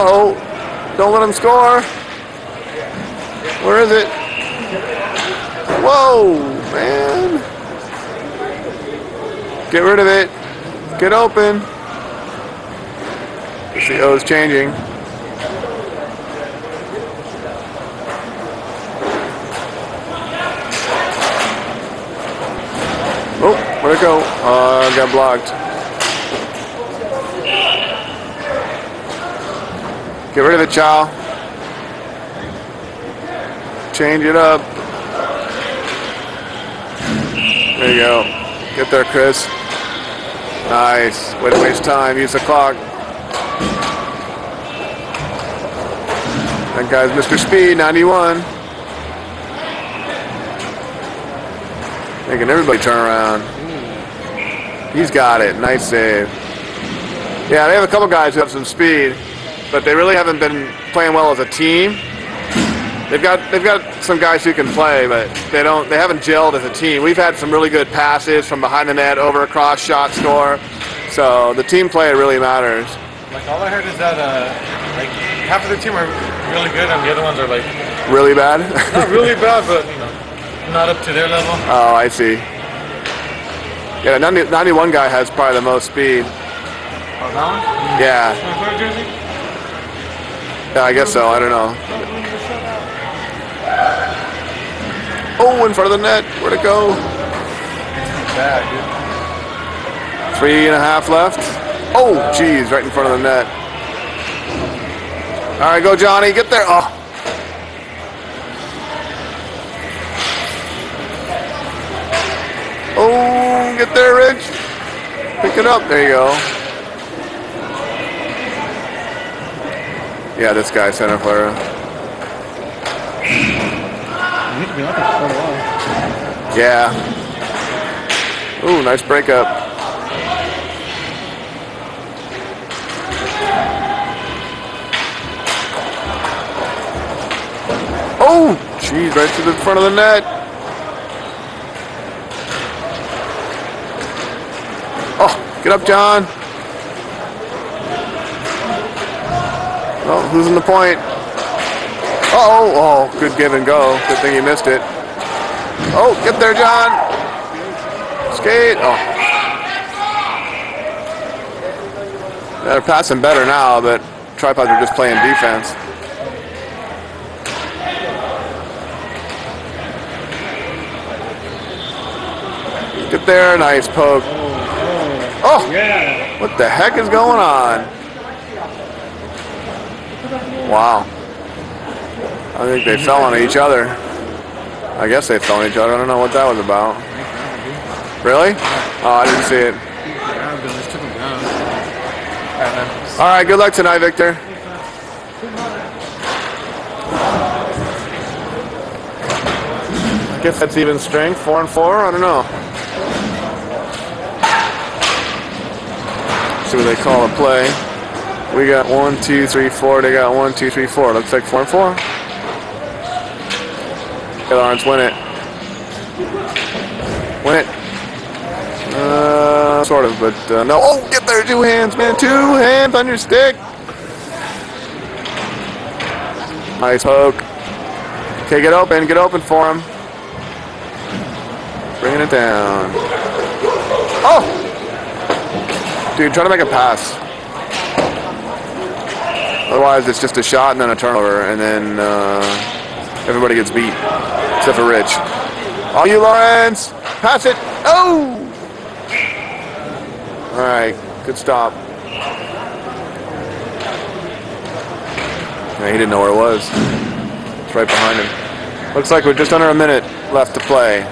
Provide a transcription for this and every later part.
Oh, don't let him score. Where is it? Whoa, man. Get rid of it. Get open. The CO is changing. Oh, where'd it go? Uh, got blocked. Get rid of it, Chow. Change it up. There you go. Get there, Chris. Nice. Way to waste time. Use the clock. That guy's Mr. Speed, 91. Making everybody turn around. He's got it. Nice save. Yeah, they have a couple guys who have some speed, but they really haven't been playing well as a team. They've got they've got some guys who can play, but they don't they haven't gelled as a team. We've had some really good passes from behind the net, over across, shot score. So the team play really matters. Like all I heard is that uh, like half of the team are really good and the other ones are like Really bad? not really bad, but you know, not up to their level. oh, I see. Yeah, 90, 91 guy has probably the most speed. Oh, that one? Yeah? Yeah I guess so. I don't know. Oh, in front of the net. Where'd it go? Three and a half left. Oh, geez, right in front of the net. All right, go, Johnny. Get there. Oh. Oh, get there, Rich. Pick it up. There you go. Yeah, this guy, center player. He's been up for a while. Yeah. Ooh, nice breakup. Oh, jeez, right to the front of the net. Oh, get up, John. Oh, losing the point. Uh-oh, oh, good give and go. Good thing he missed it. Oh, get there, John. Skate. Oh. They're passing better now, but tripods are just playing defense. Get there, nice poke. Oh, what the heck is going on? Wow. I think they fell on each other. I guess they fell on each other. I don't know what that was about. Really? Oh, I didn't see it. All right, good luck tonight, Victor. I guess that's even strength, four and four. I don't know. See what they call a play. We got one, two, three, four. They got one, two, three, four. Looks like four and four. Lawrence, win it. Win it. Uh, sort of, but uh, no. Oh, get there, two hands, man. Two hands on your stick. Nice poke. Okay, get open, get open for him. Bringing it down. Oh! Dude, try to make a pass. Otherwise, it's just a shot and then a turnover, and then uh, everybody gets beat, except for Rich. On you, Lawrence! Pass it! Oh! All right, good stop. Yeah, he didn't know where it was. It's right behind him. Looks like we're just under a minute left to play.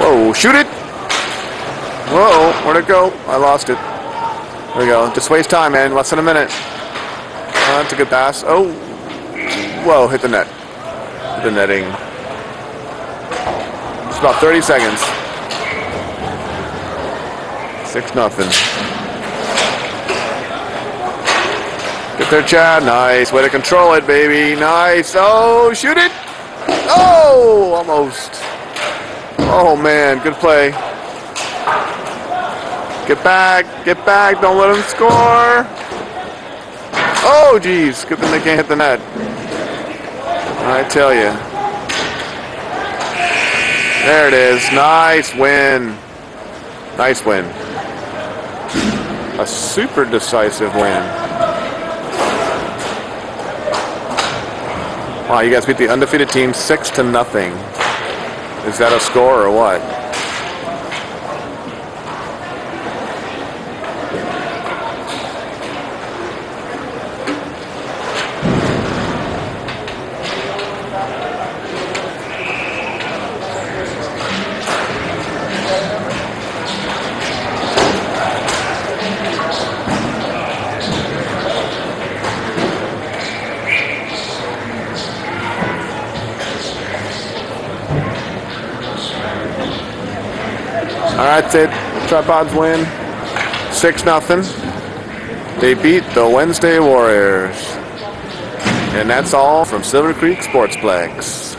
Whoa, shoot it! Whoa, where'd it go? I lost it. There we go. Just waste time, man. Less than a minute. Uh, that's a good pass. Oh, whoa, hit the net. Hit the netting. It's about 30 seconds. Six nothing. Get there, Chad. Nice. Way to control it, baby. Nice. Oh, shoot it. Oh, almost. Oh, man. Good play. Get back. Get back. Don't let them score. Oh, geez. Good thing they can't hit the net. I tell you. There it is. Nice win. Nice win. A super decisive win. Wow, you guys beat the undefeated team six to nothing. Is that a score or what? All right, that's. Tripods win. 6 nothing. They beat the Wednesday Warriors. And that's all from Silver Creek Sportsplex.